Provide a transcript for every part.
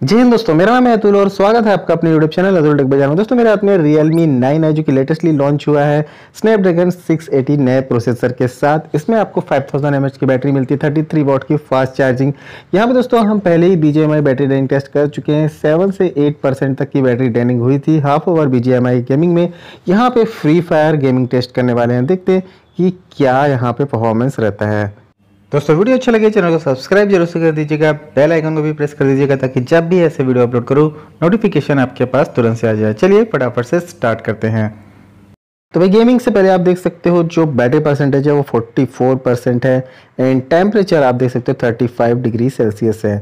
जी हिंद दोस्तों, मेरा नाम है अतुल और स्वागत है आपका अपने यूट्यूब चैनल अतुल टेक बाज़ार में। दोस्तों, मेरे हाथ में Realme 9 है जो कि लेटेस्टली लॉन्च हुआ है, Snapdragon 680 नए प्रोसेसर के साथ। इसमें आपको 5000 थाउज़ेंड की बैटरी मिलती है 33 वॉट की फास्ट चार्जिंग यहाँ पे दोस्तों, हम पहले ही बी बैटरी ड्रेनिंग टेस्ट कर चुके हैं। सेवन से एट तक की बैटरी ड्रेनिंग हुई थी हाफ़ ओवर बी गेमिंग में। यहाँ पे फ्री फायर गेमिंग टेस्ट करने वाले हैं। देखते हैं कि क्या यहाँ पे परफॉर्मेंस रहता है। दोस्तों, वीडियो अच्छा लगे चैनल को सब्सक्राइब ज़रूर से कर दीजिएगा। बेल आइकन को भी प्रेस कर दीजिएगा ताकि जब भी ऐसे वीडियो अपलोड करूँ नोटिफिकेशन आपके पास तुरंत से आ जाए। चलिए फटाफट से स्टार्ट करते हैं। तो भाई गेमिंग से पहले आप देख सकते हो जो बैटरी परसेंटेज है, वो 44 परसेंट है। एंड टेम्परेचर आप देख सकते हो 35 डिग्री सेल्सियस है।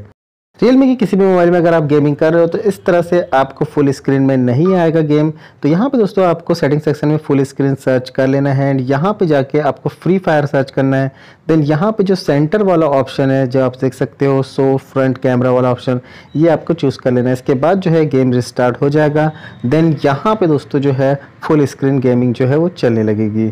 रियलमी की किसी भी मोबाइल में अगर आप गेमिंग कर रहे हो तो इस तरह से आपको फुल स्क्रीन में नहीं आएगा गेम तो यहाँ पे दोस्तों आपको सेटिंग सेक्शन में फुल स्क्रीन सर्च कर लेना है एंड यहाँ पे जाके आपको फ्री फायर सर्च करना है। देन यहाँ पे जो सेंटर वाला ऑप्शन है, जो आप देख सकते हो सो फ्रंट कैमरा वाला ऑप्शन ये आपको चूज़ कर लेना है। इसके बाद जो है गेम रिस्टार्ट हो जाएगा। देन यहाँ पर दोस्तों जो है फुल स्क्रीन गेमिंग जो है वो चलने लगेगी।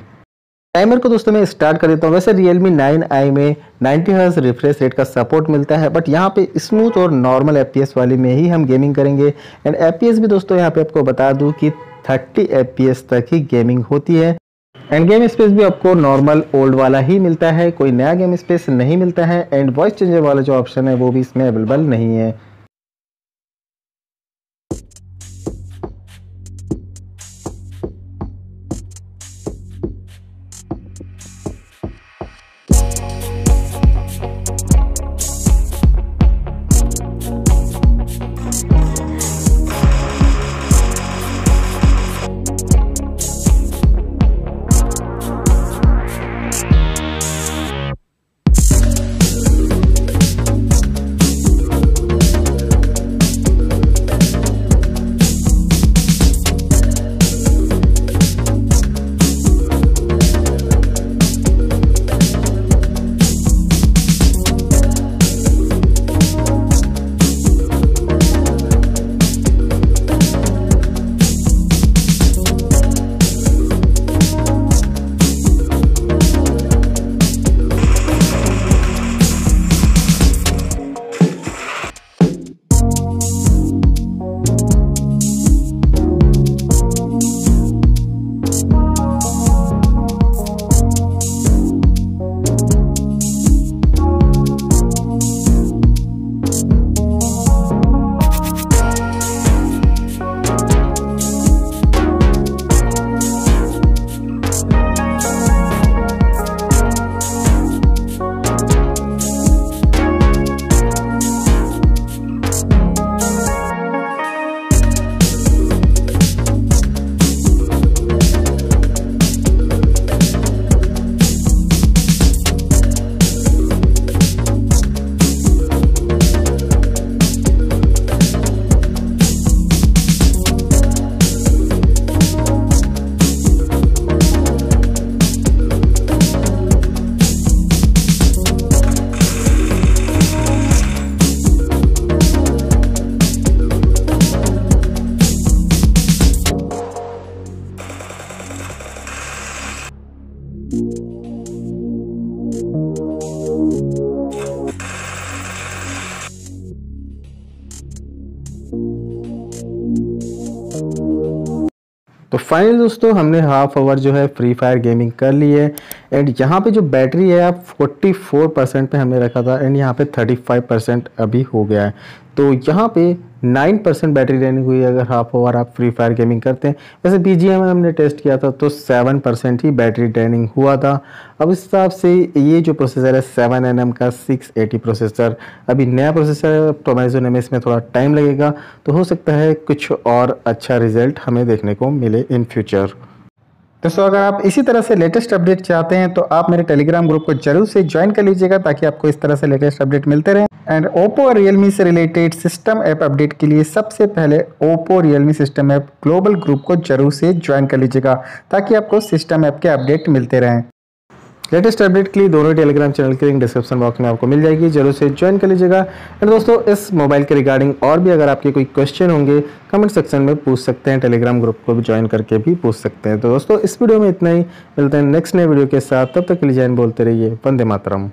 टाइमर को दोस्तों मैं स्टार्ट कर देता हूँ। वैसे Realme 9i में 90 हर्ज रिफ्रेश रेट का सपोर्ट मिलता है, बट यहाँ पे स्मूथ और नॉर्मल एफ़ वाली में ही हम गेमिंग करेंगे। एंड एफ़ भी दोस्तों यहाँ पे आपको बता दूँ कि 30 एफ़ तक ही गेमिंग होती है। एंड गेम स्पेस भी आपको नॉर्मल ओल्ड वाला ही मिलता है, कोई नया गेम स्पेस नहीं मिलता है। एंड वॉइस चेंजर वाला जो ऑप्शन है, वो भी इसमें अवेलेबल नहीं है। तो फाइनल दोस्तों, हमने हाफ़ आवर जो है फ्री फायर गेमिंग कर ली है। एंड यहाँ पे जो बैटरी है, आप 44 परसेंट पर हमने रखा था एंड यहाँ पे 35 परसेंट अभी हो गया है। तो यहाँ पे 9 परसेंट बैटरी रनिंग हुई अगर हाफ़ आवर आप फ्री फायर गेमिंग करते हैं। वैसे बी में हमने टेस्ट किया था तो 7 परसेंट ही बैटरी ड्रेनिंग हुआ था। अब इस हिसाब से ये जो प्रोसेसर है 7 एन का 680 प्रोसेसर अभी नया प्रोसेसर तो अमेजोन में इसमें थोड़ा टाइम लगेगा। तो हो सकता है कुछ और अच्छा रिज़ल्ट हमें देखने को मिले इन फ्यूचर दोस्तों अगर आप इसी तरह से लेटेस्ट अपडेट चाहते हैं तो आप मेरे टेलीग्राम ग्रुप को ज़रूर से ज्वाइन कर लीजिएगा ताकि आपको इस तरह से लेटेस्ट अपडेट मिलते रहे। एंड ओप्पो और रियलमी से रिलेटेड सिस्टम ऐप अपडेट के लिए सबसे पहले Oppo Realme system app global group को ज़रूर से ज्वाइन कर लीजिएगा ताकि आपको सिस्टम ऐप के अपडेट मिलते रहें। लेटेस्ट अपडेट के लिए दोनों टेलीग्राम चैनल की लिंक डिस्क्रिप्शन बॉक्स में आपको मिल जाएगी। ज़रूर से ज्वाइन कर लीजिएगा। एंड दोस्तों, इस मोबाइल के रिगार्डिंग और भी अगर आपके कोई क्वेश्चन होंगे कमेंट सेक्शन में पूछ सकते हैं। टेलीग्राम ग्रुप को भी ज्वाइन करके भी पूछ सकते हैं। तो दोस्तों, इस वीडियो में इतना ही। मिलते हैं नेक्स्ट नए वीडियो के साथ। तब तक के लिए जैन बोलते रहिए। वंदे मातरम।